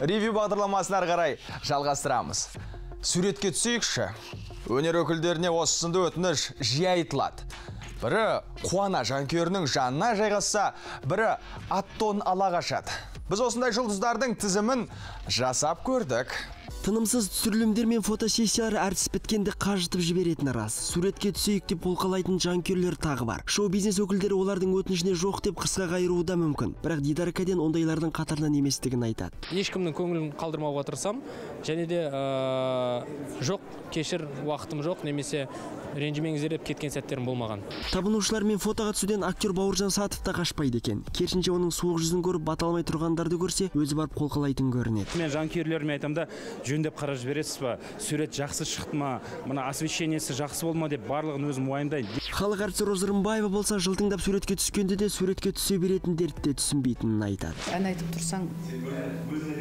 ревью бағдарламасын ары қарай жалғастырамыз. Суретке түсейікші. Өнер өкілдеріне осы сынды өтініш жиі айтылады. Бірі қуана жанкүйерінің жанына жайғасса бірі аттон ала қашады біз осындай жұлдыздардың тізімін жасап көрдік. Тынымсыз түсірілімдер мен фотосессиялар әртіс біткенді қажытып жіберетіні рас. Суретке түсейік деп қолқалайтын жанкүйерлер тағы бар. Шоу бизнес өкілдері олардың өтінішіне жоқ деп қысқа қайыруы да мүмкін. Бірақ дидар кәден ондайлардың қатарынан еместігін айтады. Ешкімнің көңілін қалдырмауға тырысамын және де ә, жоқ кешір уақытым жоқ немесе ренжімеңіздер деп кеткен сәттерім болмаған. Табынушылармен фотоға түсуден актер бауыржан сатов та қашпайды екен. Керісінше оның суық жүзін көріп бата алмай тұрғандарды көрсе өзі барып қолқалайтын көрінеді. Мен жанкүйерлеріме айтамын да жөндеп қарап жібересіз ба? Сурет жақсы шықты ма? Мына освещениесі жақсы болды ма деп барлығын өзім уайымдаймын. Халық әртісі роза рымбаева болса жылтыңдап суретке түскенде де суретке түсе беретіндерді де түсінбейтінін айтады. Ән айтып тұрсаң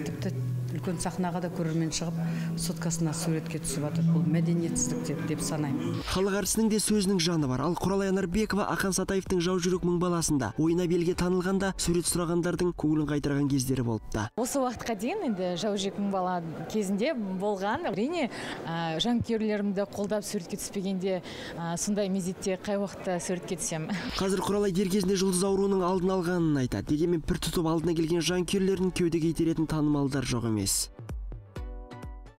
тіпті үлкен сахнаға да көрермен шығып соткасына суретке түсіп жатыр бұл мәдениетсіздік деп, деп санаймын. Халық әртісінің де сөзінің жаны бар. Ал құралай анарбекова ақан сатаевтың жау жүрек мың баласында. Ойына белге танылғанда сурет сұрағандардың көңілін қайтарған кездері болыпты. Осы уақытқа дейін енді жау жүрек мың бала кезінде болған. Әрине ә, жанкүйерлерімді қолдап суретке түспегенде ә, сондай мезетте қай уақытта суретке түсемін қазір құралай дер кезінде жұлдыз ауруының алдын алғанын айтады. Дегенмен пір тұтып алдына келген жанкүйерлерін кеудеге итеретін танымалдар жоқ емес. です。